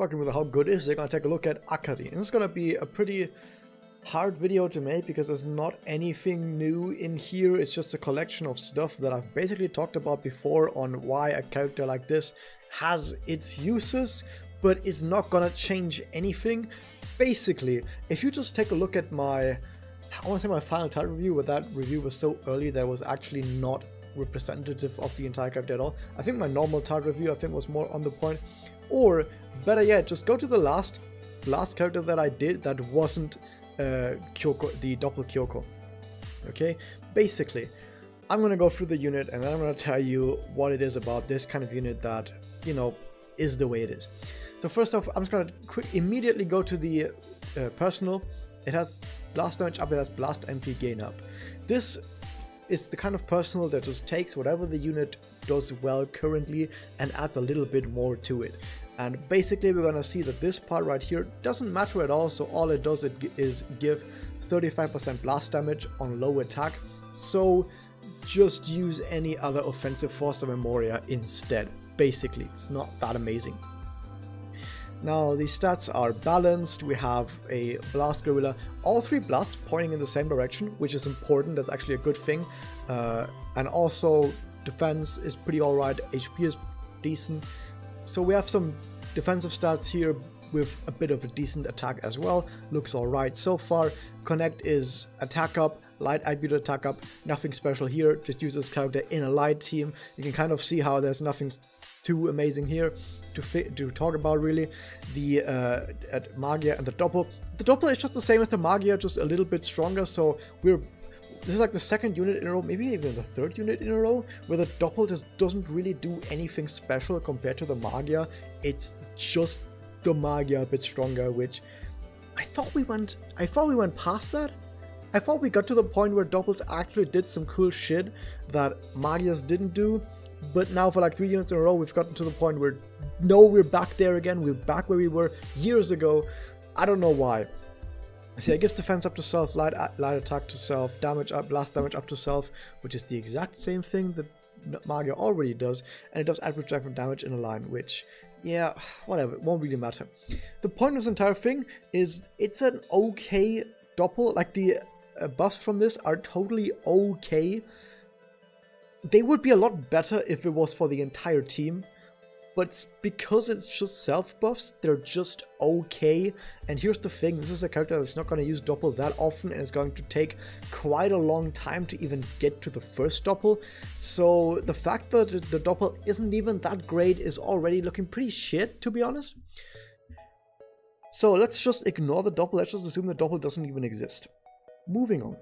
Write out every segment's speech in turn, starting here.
working with how good is it, gonna take a look at Akari. And it's gonna be a pretty hard video to make because there's not anything new in here. It's just a collection of stuff that I've basically talked about before on why a character like this has its uses, but is not gonna change anything. Basically, if you just take a look at my, I want to say my final title review, but that review was so early that was actually not representative of the entire character at all. I think my normal title review, I think, was more on the point. Or better yet, just go to the last last character that I did that wasn't uh, Kyoko, the Doppel Kyoko. Okay, basically, I'm gonna go through the unit and I'm gonna tell you what it is about this kind of unit that you know is the way it is. So first off, I'm just gonna quick immediately go to the uh, personal. It has blast damage up, it has blast MP gain up. This is the kind of personal that just takes whatever the unit does well currently and adds a little bit more to it. And basically we're gonna see that this part right here doesn't matter at all, so all it does is give 35% blast damage on low attack, so just use any other offensive Force of Memoria instead. Basically, it's not that amazing. Now the stats are balanced, we have a Blast Gorilla, all three blasts pointing in the same direction, which is important, that's actually a good thing. Uh, and also defense is pretty alright, HP is decent. So we have some defensive stats here with a bit of a decent attack as well, looks alright so far. Connect is attack up, light attribute attack up, nothing special here, just use this character in a light team. You can kind of see how there's nothing too amazing here to fit, to talk about really. The uh, at Magia and the Doppel. The Doppel is just the same as the Magia, just a little bit stronger. So we're this is like the second unit in a row, maybe even the third unit in a row, where the Doppel just doesn't really do anything special compared to the Magia. It's just the Magia a bit stronger, which I thought we went I thought we went past that. I thought we got to the point where Doppels actually did some cool shit that Magias didn't do. But now for like three units in a row, we've gotten to the point where no, we're back there again. We're back where we were years ago. I don't know why. See, it gives defense up to self, light, light attack to self, damage up, blast damage up to self, which is the exact same thing that Magia already does, and it does add projectile damage in a line, which, yeah, whatever, it won't really matter. The point of this entire thing is it's an okay doppel, like the buffs from this are totally okay, they would be a lot better if it was for the entire team, but because it's just self buffs, they're just okay. And here's the thing, this is a character that's not going to use Doppel that often and it's going to take quite a long time to even get to the first Doppel. So the fact that the Doppel isn't even that great is already looking pretty shit, to be honest. So let's just ignore the Doppel, let's just assume the Doppel doesn't even exist. Moving on.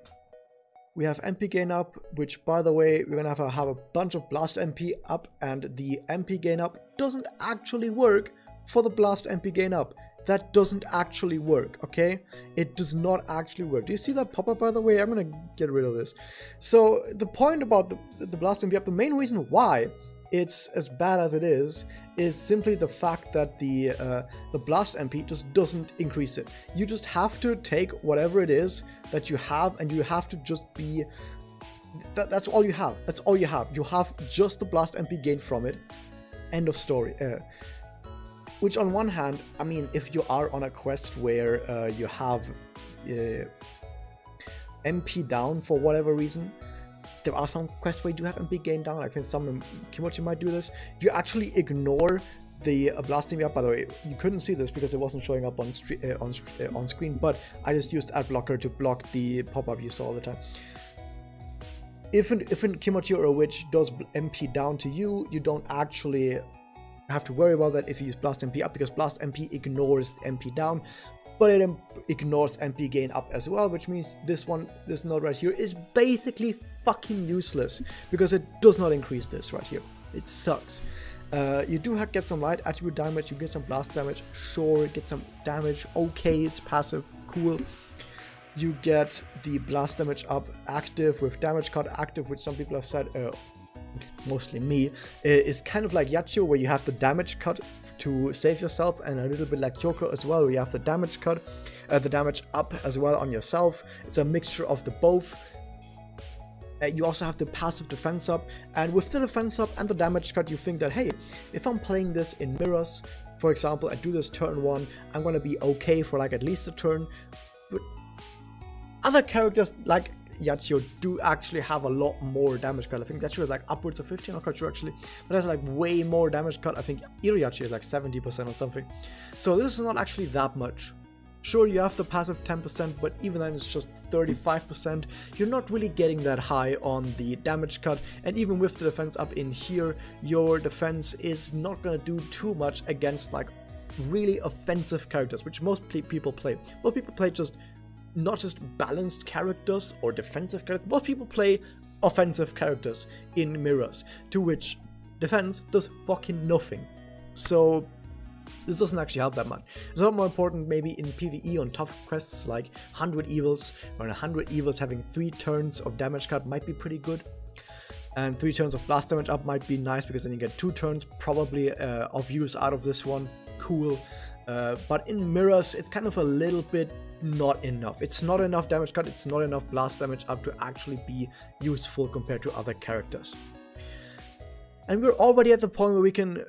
We have MP gain up, which by the way, we're gonna have a, have a bunch of blast MP up and the MP gain up doesn't actually work for the blast MP gain up. That doesn't actually work, okay? It does not actually work. Do you see that pop up by the way? I'm gonna get rid of this. So the point about the, the blast MP up, the main reason why it's as bad as it is is simply the fact that the uh, the blast MP just doesn't increase it. You just have to take whatever it is that you have and you have to just be that, that's all you have. That's all you have. You have just the blast MP gain from it. End of story. Uh, which on one hand, I mean, if you are on a quest where uh, you have uh, MP down for whatever reason, there are some quests where you do have MP gain down. I think some Kimochi might do this. You actually ignore the uh, blasting me up. By the way, you couldn't see this because it wasn't showing up on uh, on uh, on screen, but I just used ad blocker to block the pop-up you saw all the time. If an, if an Kimochi or a witch does MP down to you, you don't actually have to worry about that if you use Blast MP up because Blast MP ignores MP down but it ignores MP gain up as well, which means this one, this node right here is basically fucking useless because it does not increase this right here. It sucks. Uh, you do have get some light attribute damage, you get some blast damage, sure, get some damage, okay, it's passive, cool. You get the blast damage up active with damage cut active, which some people have said, uh, mostly me, is kind of like Yachiyo, where you have the damage cut to save yourself and a little bit like Kyoko as well, where you have the damage cut, uh, the damage up as well on yourself. It's a mixture of the both. Uh, you also have the passive defense up, and with the defense up and the damage cut, you think that hey, if I'm playing this in mirrors, for example, I do this turn one, I'm gonna be okay for like at least a turn. But other characters like Yachiyo do actually have a lot more damage cut. I think Yachiyo is like upwards of 15, I'm not sure actually. But that's like way more damage cut. I think Iriachi is like 70% or something. So this is not actually that much. Sure, you have the passive 10%, but even then it's just 35%. You're not really getting that high on the damage cut, and even with the defense up in here, your defense is not gonna do too much against like really offensive characters, which most people play. Most people play just not just balanced characters or defensive characters, most people play offensive characters in mirrors, to which defense does fucking nothing. So this doesn't actually help that much. It's a lot more important maybe in PvE on tough quests like 100 evils, or 100 evils having 3 turns of damage cut might be pretty good. And 3 turns of blast damage up might be nice because then you get 2 turns probably uh, of use out of this one. Cool. Uh, but in mirrors, it's kind of a little bit not enough. It's not enough damage cut, it's not enough blast damage up to actually be useful compared to other characters. And we're already at the point where we can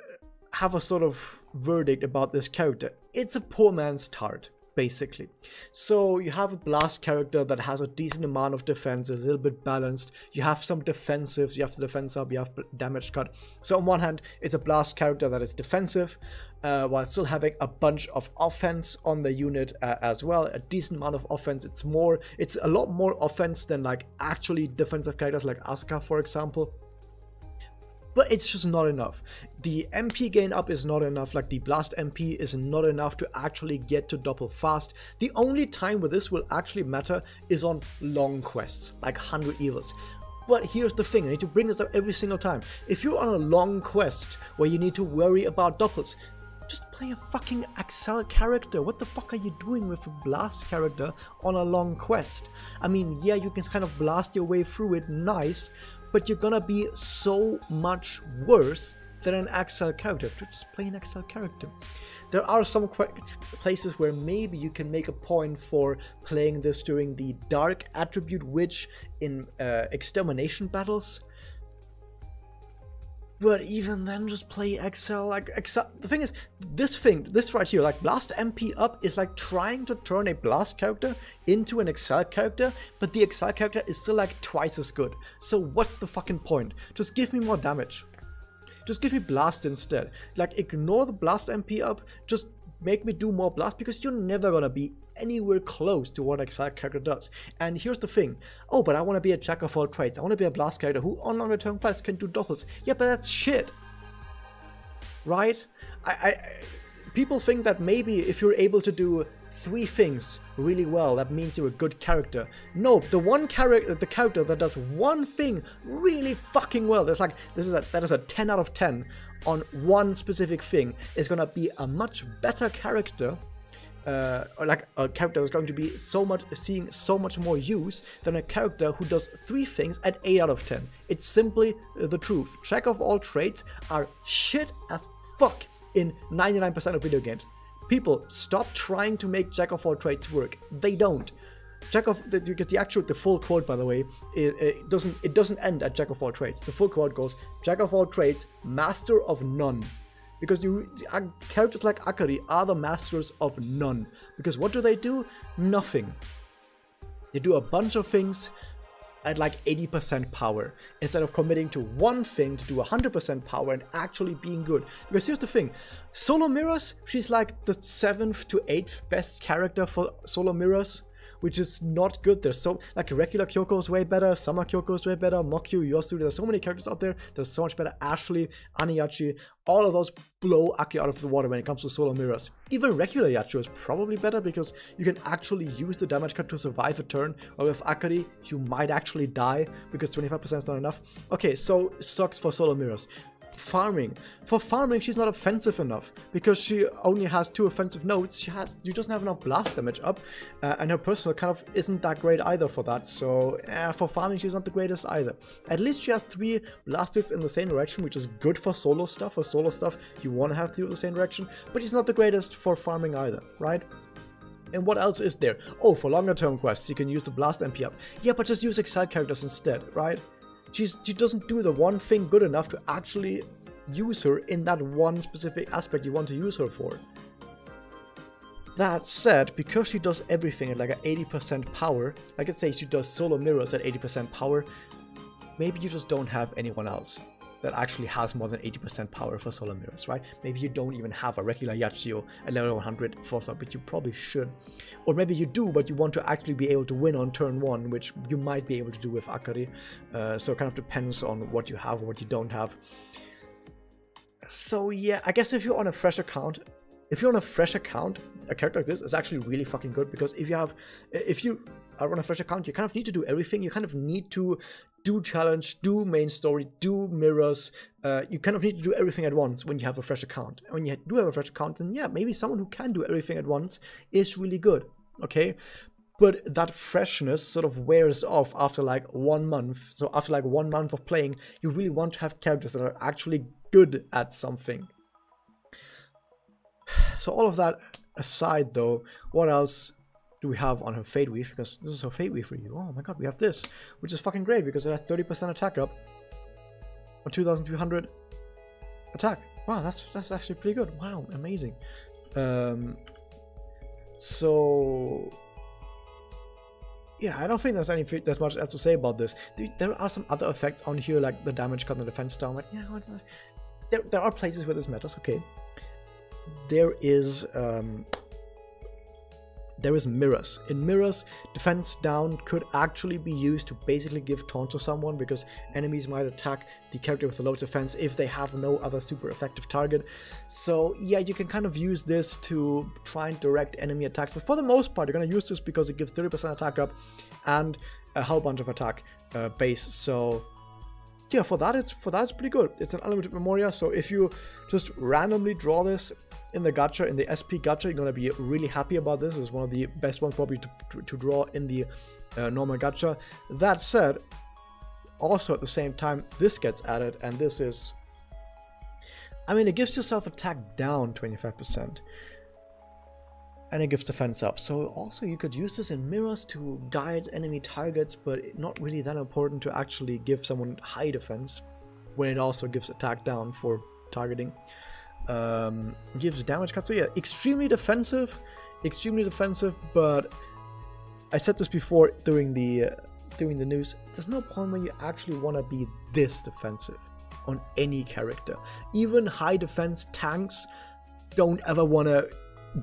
have a sort of verdict about this character. It's a poor man's tart, basically. So you have a blast character that has a decent amount of defense, a little bit balanced. You have some defensives, you have the defense up, you have damage cut. So on one hand, it's a blast character that is defensive, uh, while still having a bunch of offense on the unit uh, as well. A decent amount of offense. It's more, it's a lot more offense than like actually defensive characters like Asuka, for example but it's just not enough. The MP gain up is not enough, like the Blast MP is not enough to actually get to Doppel fast. The only time where this will actually matter is on long quests, like 100 evils. But here's the thing, I need to bring this up every single time. If you're on a long quest where you need to worry about Doppels, just play a fucking Accel character. What the fuck are you doing with a blast character on a long quest? I mean, yeah, you can kind of blast your way through it, nice, but you're gonna be so much worse than an Accel character. To just play an Accel character. There are some places where maybe you can make a point for playing this during the Dark Attribute Witch in uh, Extermination battles, but even then, just play Accel. Like Accel, the thing is, this thing, this right here, like Blast MP up is like trying to turn a Blast character into an Accel character, but the Accel character is still like twice as good. So what's the fucking point? Just give me more damage. Just give me Blast instead. Like ignore the Blast MP up. Just make me do more blast because you're never gonna be anywhere close to what Accel character does. And here's the thing. Oh, but I want to be a jack of all trades. I want to be a blast character who on longer term quests can do Doppels. Yeah, but that's shit. Right? I, I people think that maybe if you're able to do three things really well, that means you're a good character. No, the one character, the character that does one thing really fucking well, there's like this is a that is a 10 out of 10 on one specific thing is gonna be a much better character uh, like a character that's going to be so much seeing so much more use than a character who does three things at 8 out of 10. It's simply the truth. Jack of all trades are shit as fuck in 99% of video games. People, stop trying to make Jack of all trades work. They don't. Jack of the, because the actual the full quote by the way it, it doesn't it doesn't end at Jack of all trades. The full quote goes Jack of all trades, master of none because you characters like Akari are the masters of none. Because what do they do? Nothing. They do a bunch of things at like 80% power instead of committing to one thing to do 100% power and actually being good. Because here's the thing, Solo Mirrors, she's like the 7th to 8th best character for Solo Mirrors which is not good. There's so, like, regular Kyoko is way better, Summer Kyoko is way better, Mokyu, Yosu, there's so many characters out there. There's so much better. Ashley, Aniyachi, all of those blow Aki out of the water when it comes to solo mirrors. Even regular Yachiyo is probably better because you can actually use the damage cut to survive a turn, or with Akari, you might actually die because 25% is not enough. Okay, so sucks for solo mirrors farming. For farming, she's not offensive enough because she only has two offensive nodes. She has, you doesn't have enough blast damage up, uh, and her personal kind of isn't that great either for that. So uh, for farming, she's not the greatest either. At least she has three blasters in the same direction, which is good for solo stuff. For solo stuff, you want to have two in the same direction, but she's not the greatest for farming either, right? And what else is there? Oh, for longer term quests, you can use the blast MP up. Yeah, but just use Accel characters instead, right? She's, she doesn't do the one thing good enough to actually use her in that one specific aspect you want to use her for. That said, because she does everything at like an 80% power, like let's say she does solo mirrors at 80% power, maybe you just don't have anyone else that actually has more than 80% power for solo mirrors, right? Maybe you don't even have a regular Yachiyo at level 100 force up, but you probably should. Or maybe you do, but you want to actually be able to win on turn 1, which you might be able to do with Akari. Uh, so it kind of depends on what you have or what you don't have. So yeah, I guess if you're on a fresh account, if you're on a fresh account, a character like this is actually really fucking good because if you have, if you are on a fresh account, you kind of need to do everything. You kind of need to do challenge, do main story, do mirrors. Uh, you kind of need to do everything at once when you have a fresh account. When you do have a fresh account, then yeah, maybe someone who can do everything at once is really good. Okay, but that freshness sort of wears off after like one month. So after like one month of playing, you really want to have characters that are actually good at something. So all of that aside though, what else do we have on her Fate Weave? Because this is her Fate Weave for you. Oh my god, we have this, which is fucking great because it has 30% attack up on 2300 attack. Wow, that's that's actually pretty good. Wow, amazing. Um, so yeah, I don't think there's any there's much else to say about this. There are some other effects on here, like the damage cut and the defense down. Like, yeah, there, there are places where this matters. Okay, there is um, there is mirrors. In mirrors, defense down could actually be used to basically give taunt to someone because enemies might attack the character with the low defense if they have no other super effective target. So yeah, you can kind of use this to try and direct enemy attacks, but for the most part, you're going to use this because it gives 30% attack up and a whole bunch of attack uh, base. So yeah, for that it's for that it's pretty good. It's an unlimited Memoria, so if you just randomly draw this in the gacha, in the SP gacha, you're gonna be really happy about this. It's one of the best ones probably to, to, to draw in the uh, normal gacha. That said, also at the same time, this gets added, and this is, I mean, it gives yourself attack down 25% and it gives defense up. So also you could use this in mirrors to guide enemy targets, but not really that important to actually give someone high defense when it also gives attack down for targeting. Um, gives damage cut. So yeah, extremely defensive, extremely defensive, but I said this before during the uh, during the news. There's no point where you actually want to be this defensive on any character. Even high defense tanks don't ever want to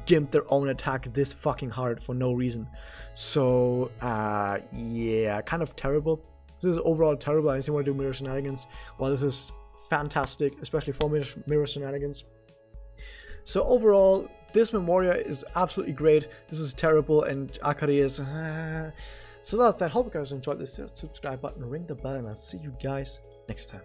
gimp their own attack this fucking hard for no reason. So, uh, yeah, kind of terrible. This is overall terrible. I just want to do mirror shenanigans. Well, this is fantastic, especially for mirror shenanigans. So overall, this Memoria is absolutely great. This is terrible, and Akari is... Uh... So that's that. Hope you guys enjoyed this. Subscribe button, ring the bell, and I'll see you guys next time.